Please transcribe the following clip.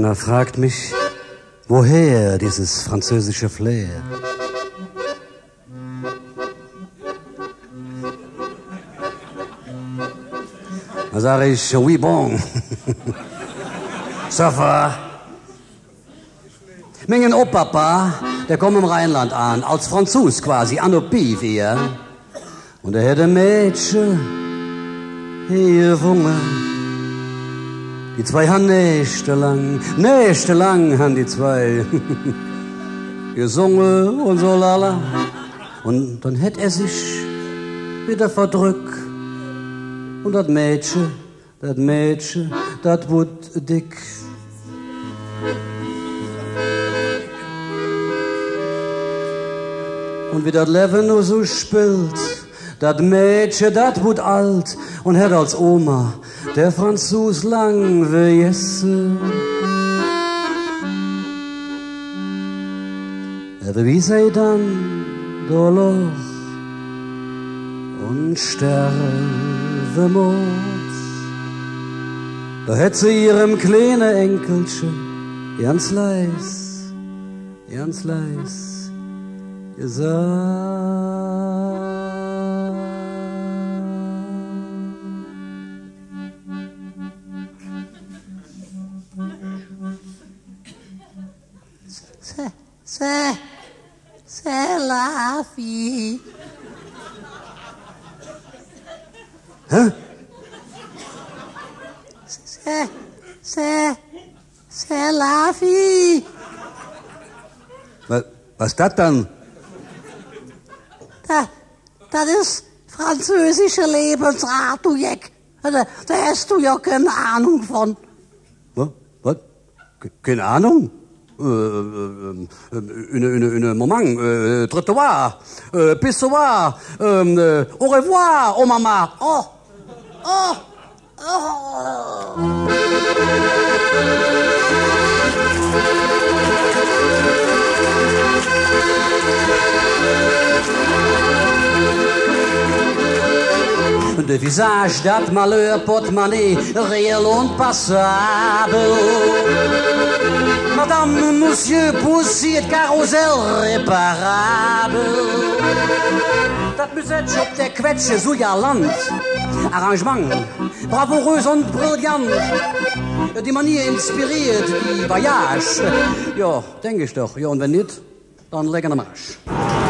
Einer fragt mich, woher dieses französische Flair? Da sage ich, oui bon. Ça va. Mengen Opapa, der kommt im Rheinland an, als Franzos quasi, anno Pivier. Und er hätte Mädchen hier gewungen. Die zwei haben nächtelang, nächtelang haben die zwei gesungen und so lala. Und dann hätte er sich wieder verdrückt. Und das Mädchen, das Mädchen, das wird dick. Und wie das Leben nur so spielt, das Mädchen, das wird alt und hat als Oma der Franzos lang vergessen. Wie sei dann Dolor und sterbe muss, da hätt sie ihrem kleinen Enkelchen ganz leis, ganz leis gesagt. C'est la vie. Hä? C'est, c'est la vie. Was, was das dann? Da, das ist französische Lebensrat, du Jeck. Da, da hast du ja keine Ahnung von. Was? Was? Ke- Keine Ahnung? Äh, äh, une, une, une Moment, äh, Trottoir, Pissoir, au revoir, oh Mama, oh, oh, oh. De visage dat malheur portemonnee, réel und passabel. Madame, Monsieur, Pussy, het carousel reparabel. Dat Musetje op der Quetsche, ja Land. Arrangement, bravourös und brillant. Die Manier inspiriert, die Voyage. Ja, denke ich doch. Ja, und wenn nicht, dann lecker am Arsch.